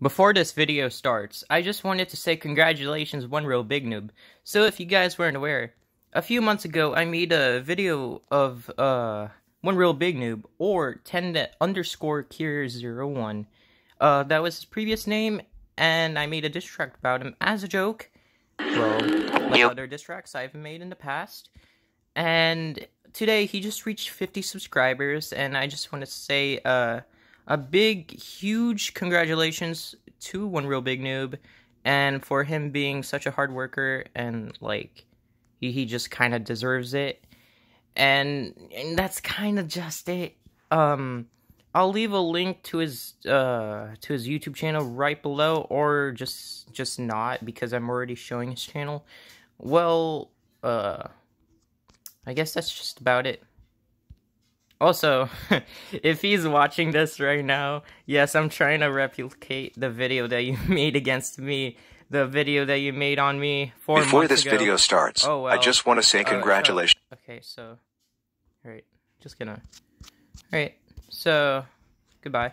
Before this video starts, I just wanted to say congratulations One Real Big Noob. So if you guys weren't aware, a few months ago I made a video of uh One Real Big Noob or 10 underscore Kier01. Uh that was his previous name and I made a diss track about him as a joke. Well, like other diss tracks I've made in the past. And today he just reached 50 subscribers and I just want to say uh a big, huge congratulations to One Real Big Noob, and for him being such a hard worker and like he he just kind of deserves it, and and that's kind of just it. Um, I'll leave a link to his uh to his YouTube channel right below, or just just not because I'm already showing his channel. Well, uh, I guess that's just about it. Also, if he's watching this right now, yes, I'm trying to replicate the video that you made against me. The video that you made on me four Before this ago. video starts, Oh, I just want to say oh, so- congratulations. okay, so, alright, just gonna, alright, so, goodbye.